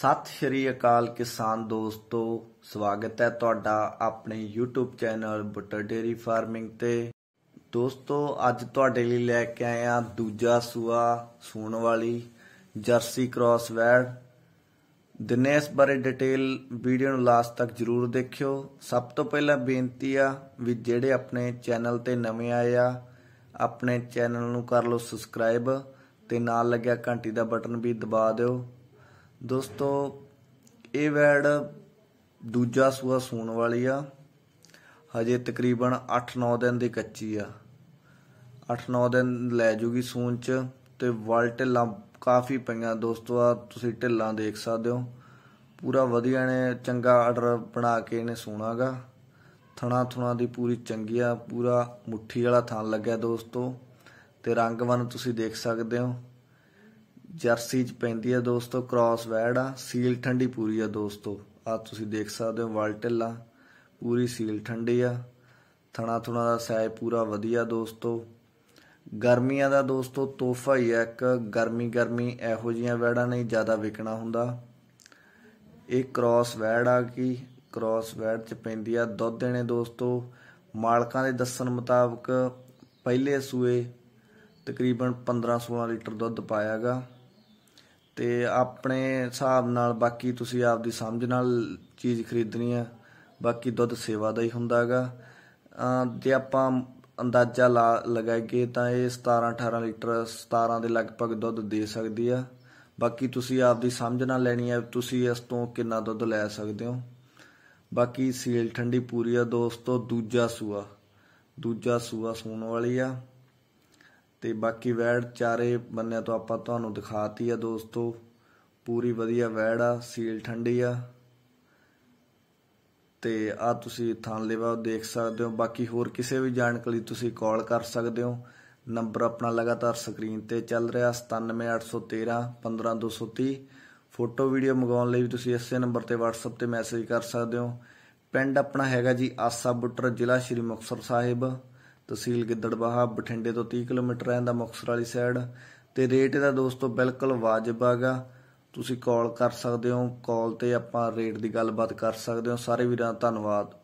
ਸਤਿ ਸ਼੍ਰੀ ਅਕਾਲ ਕਿਸਾਨ ਦੋਸਤੋ, ਸਵਾਗਤ ਹੈ ਤੁਹਾਡਾ ਆਪਣੇ YouTube channel Buttar dairy farming ਤੇ। ਦੋਸਤੋ, ਅੱਜ ਤੁਹਾਡੇ ਲਈ ਲੈ ਕੇ ਆਏ ਆ ਦੂਜਾ ਸੂਆ ਸੂਣ ਵਾਲੀ ਜਰਸੀ ਕ੍ਰਾਸ ਵੈੜ। ਦਿਨੇ ਇਸ ਬਾਰੇ ਡਿਟੇਲ ਵੀਡੀਓ ਨੂੰ ਲਾਸਟ ਤੱਕ ਜਰੂਰ ਦੇਖਿਓ। ਸਭ ਤੋਂ ਪਹਿਲਾਂ ਬੇਨਤੀ ਆ ਵੀ ਜਿਹੜੇ ਆਪਣੇ ਚੈਨਲ ਤੇ ਨਵੇਂ ਆਏ ਆ, ਆਪਣੇ ਚੈਨਲ ਨੂੰ ਕਰ ਲਓ ਸਬਸਕ੍ਰਾਈਬ ਤੇ ਨਾਲ ਲੱਗਿਆ ਘੰਟੀ ਦਾ ਬਟਨ ਵੀ ਦਬਾ ਦਿਓ। ਦੋਸਤੋ, ਇਹ ਵੈੜ ਦੂਜਾ ਸੂਆ ਸੂਣ ਵਾਲੀ ਆ। ਹਜੇ ਤਕਰੀਬਨ 8-9 ਦਿਨ ਦੀ ਕੱਚੀ ਆ। 8-9 ਦਿਨ ਲੈ ਜੂਗੀ ਸੂਣ ਚ ਤੇ ਵਲ ਢਿੱਲਾਂ ਕਾਫੀ ਪਈਆਂ। ਦੋਸਤੋ ਆ ਤੁਸੀਂ ਢਿੱਲਾਂ ਦੇਖ ਸਕਦੇ ਹੋ। ਪੂਰਾ ਵਧੀਆ ਨੇ, ਚੰਗਾ ਆਰਡਰ ਬਣਾ ਕੇ ਇਹਨੇ ਸੂਣਾਗਾ। ਥਣਾ ਥੁਣਾ ਦੀ ਪੂਰੀ ਚੰਗੀ ਆ, ਪੂਰਾ ਮੁੱਠੀ ਵਾਲਾ ਥਣ ਲੱਗਿਆ ਦੋਸਤੋ। ਤੇ ਰੰਗ ਵਨ ਤੁਸੀਂ ਦੇਖ ਸਕਦੇ ਹੋ। ਜਰਸੀ ਚ ਪੈਂਦੀ ਆ ਦੋਸਤੋ ਕ੍ਰਾਸ ਵੈੜ ਆ, ਸੀਲ ਠੰਡੀ ਪੂਰੀ ਆ ਦੋਸਤੋ। ਆ ਤੁਸੀਂ ਦੇਖ ਸਕਦੇ ਹੋ, ਵਲ ਢਿੱਲਾ ਪੂਰੀ ਸੀਲ ਠੰਡੀ ਆ। ਥਣਾ ਥੁਣਾ ਦਾ ਸਾਈਜ਼ ਪੂਰਾ ਵਧੀਆ ਦੋਸਤੋ। ਗਰਮੀਆਂ ਦਾ ਦੋਸਤੋ, ਤੋਹਫਾ ਹੀ ਆ ਇੱਕ, ਗਰਮੀ ਗਰਮੀ ਇਹੋ ਜੀਆਂ ਵੈੜਾਂ ਨਹੀਂ ਜ਼ਿਆਦਾ ਵਿਕਣਾ ਹੁੰਦਾ। ਇਹ ਕ੍ਰਾਸ ਵੈੜ ਆ ਕੀ ਕ੍ਰਾਸ ਵੈੜ ਚ ਪੈਂਦੀ ਆ ਦੁੱਧ ਦੇਣੇ ਦੋਸਤੋ। ਮਾਲਕਾਂ ਦੇ ਦੱਸਣ ਮੁਤਾਬਕ ਪਹਿਲੇ ਸੂਏ ਤਕਰੀਬਨ 15-16 ਲੀਟਰ ਦੁੱਧ ਪਾਇਆਗਾ। ਤੇ ਆਪਣੇ ਹਿਸਾਬ ਨਾਲ ਬਾਕੀ ਤੁਸੀਂ ਆਪਦੀ ਸਮਝ ਨਾਲ ਚੀਜ਼ ਖਰੀਦਣੀ ਆ। ਬਾਕੀ ਦੁੱਧ ਸੇਵਾ ਦਾ ਹੀ ਹੁੰਦਾਗਾ ਜੇ ਆਪਾਂ ਅੰਦਾਜ਼ਾ ਲਾ ਲਗਾਈਏ ਤਾਂ ਇਹ 17-18 ਲੀਟਰ 17 ਦੇ ਲਗਭਗ ਦੁੱਧ ਦੇ ਸਕਦੀ ਆ। ਬਾਕੀ ਤੁਸੀਂ ਆਪਦੀ ਸਮਝ ਨਾਲ ਲੈਣੀ ਆ, ਤੁਸੀਂ ਇਸ ਤੋਂ ਕਿੰਨਾ ਦੁੱਧ ਲੈ ਸਕਦੇ ਹੋ। ਬਾਕੀ ਸੀਲ ਠੰਡੀ ਪੂਰੀ ਆ ਦੋਸਤੋ, ਦੂਜਾ ਸੂਆ। ਦੂਜਾ ਸੂਆ ਸੂਣ ਵਾਲੀ ਆ। ਤੇ ਬਾਕੀ ਵੈੜ ਚਾਰੇ ਬੰਨਿਆਂ ਤੋਂ ਆਪਾਂ ਤੁਹਾਨੂੰ ਦਿਖਾਤੀ ਆ ਦੋਸਤੋ। ਪੂਰੀ ਵਧੀਆ ਵੈੜ ਆ, ਸੀਲ ਠੰਡੀ ਆ। ਤੇ ਆ ਤੁਸੀਂ ਥਾਂ ਲੈਵਾ ਦੇਖ ਸਕਦੇ ਹੋ। ਬਾਕੀ ਹੋਰ ਕਿਸੇ ਵੀ ਜਾਣਕਾਰੀ ਤੁਸੀਂ ਕਾਲ ਕਰ ਸਕਦੇ ਹੋ। ਨੰਬਰ ਆਪਣਾ ਲਗਾਤਾਰ ਸਕਰੀਨ ਤੇ ਚੱਲ ਰਿਹਾ 97813 15230 ਫੋਟੋ, ਵੀਡੀਓ ਮੰਗਵਾਉਣ ਲਈ ਵੀ ਤੁਸੀਂ ਇਸੇ ਨੰਬਰ ਤੇ WhatsApp ਤੇ ਮੈਸੇਜ ਕਰ ਸਕਦੇ ਹੋ। ਪਿੰਡ ਆਪਣਾ ਹੈਗਾ ਜੀ ਆਸਾ ਬੁੱਟਰ, ਜ਼ਿਲ੍ਹਾ ਸ਼੍ਰੀ ਮੁਕਤਸਰ ਸਾਹਿਬ। ਤਹਿਸੀਲ ਗਿੱਦੜਬਾਹਾ, ਬਠਿੰਡੇ ਤੋਂ 30 ਕਿਲੋਮੀਟਰ ਰਹਿੰਦਾ ਮੁਕਤਸਰ ਵਾਲੀ ਸਾਈਡ ਤੇ ਰੇਟ ਇਹਦਾ ਦੋਸਤੋ ਬਿਲਕੁਲ ਵਾਜਬ ਹੈਗਾ। ਤੁਸੀਂ ਕਾਲ ਕਰ ਸਕਦੇ ਹੋ ਕਾਲ ਤੇ ਆਪਾਂ ਰੇਟ ਦੀ ਗੱਲਬਾਤ ਕਰ ਸਕਦੇ ਹੋ। ਸਾਰੇ ਵੀਰਾਂ ਦਾ ਧੰਨਵਾਦ।